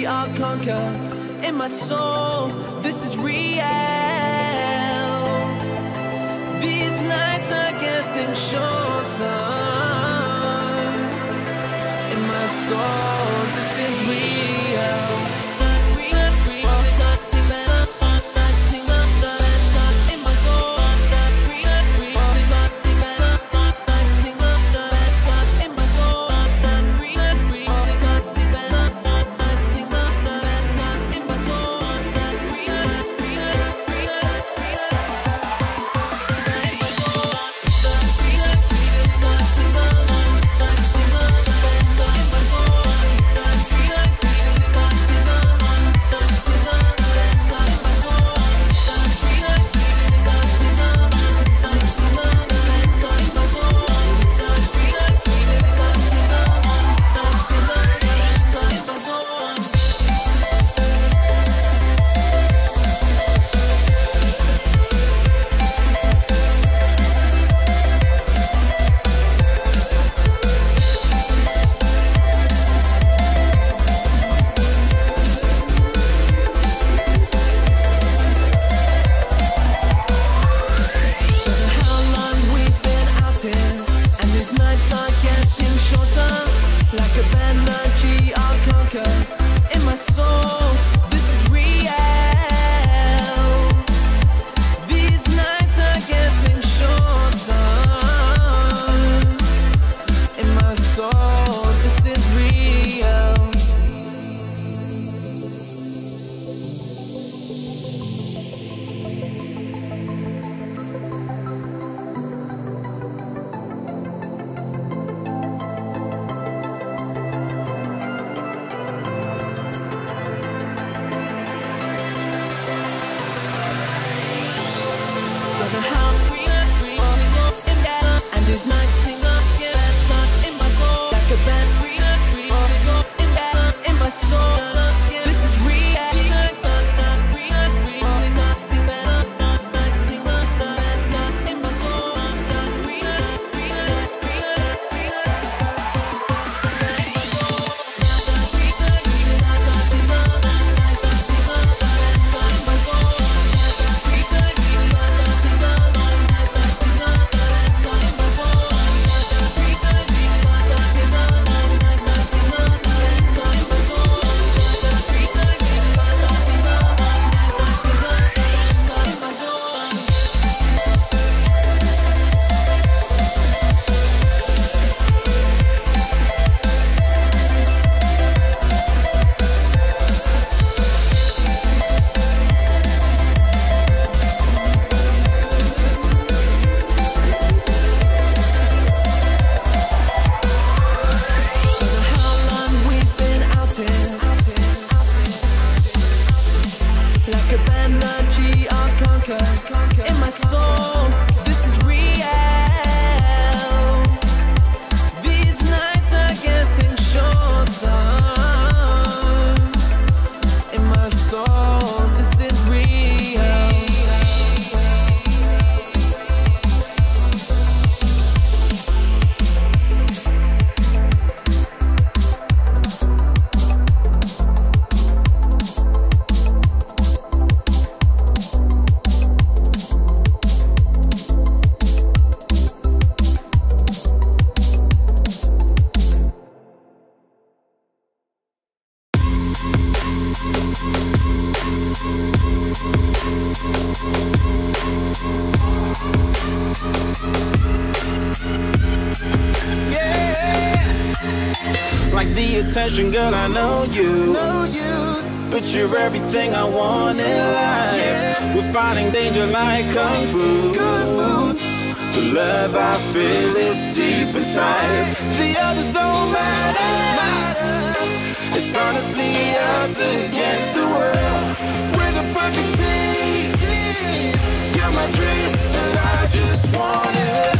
we all conquer. In my soul, this is real. These nights are getting shorter. In my soul, attention, girl, I know you. But you're everything I want in life. We're fighting danger like kung fu. kung fu. The love I feel is deep inside. The others don't matter. It's honestly us against the world. We're the perfect team. You're my dream, and I just want it.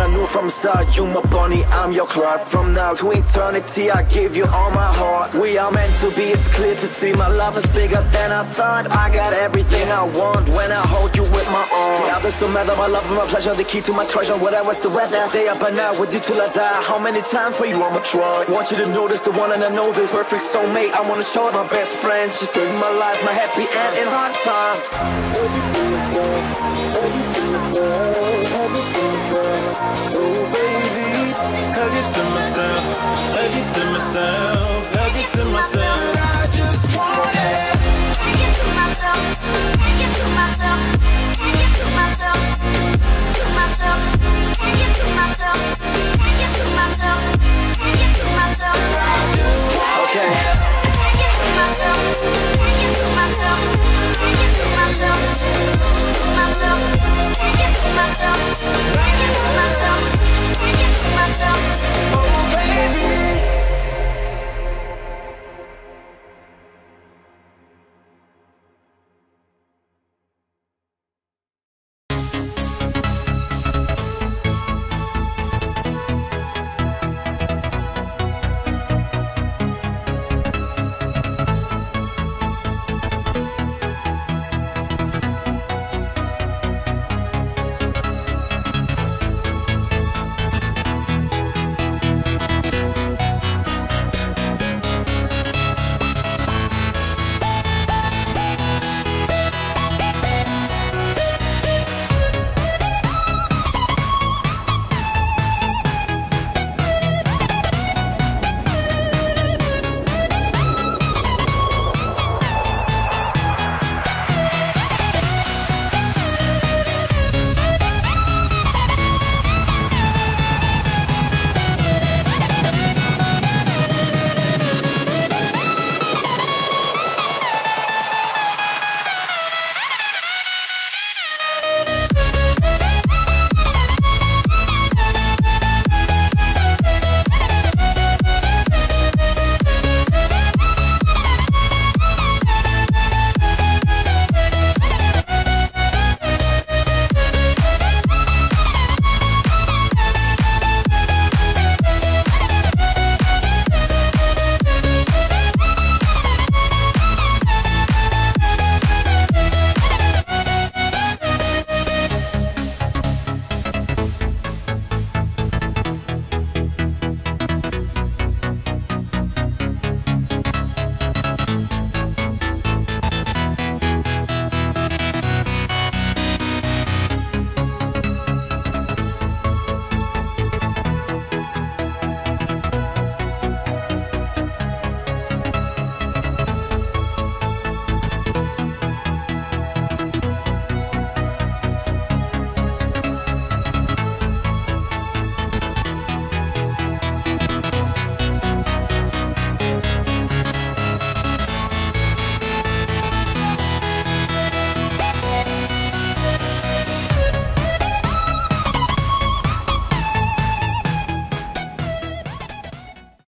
I knew from the start you my bunny, I'm your Clark. From now to eternity, I give you all my heart. We are meant to be, it's clear to see my love is bigger than I thought. I got everything I want when I hold you with don't matter, my love and my pleasure, the key to my treasure. Whatever's the weather, day up and out with you till I die. How many times for you I'ma try? Want you to notice the one and I know this perfect soulmate. I wanna show it my best friend. She saved my life, my happy end in hard times. Oh baby, hug it to myself, hug it to myself.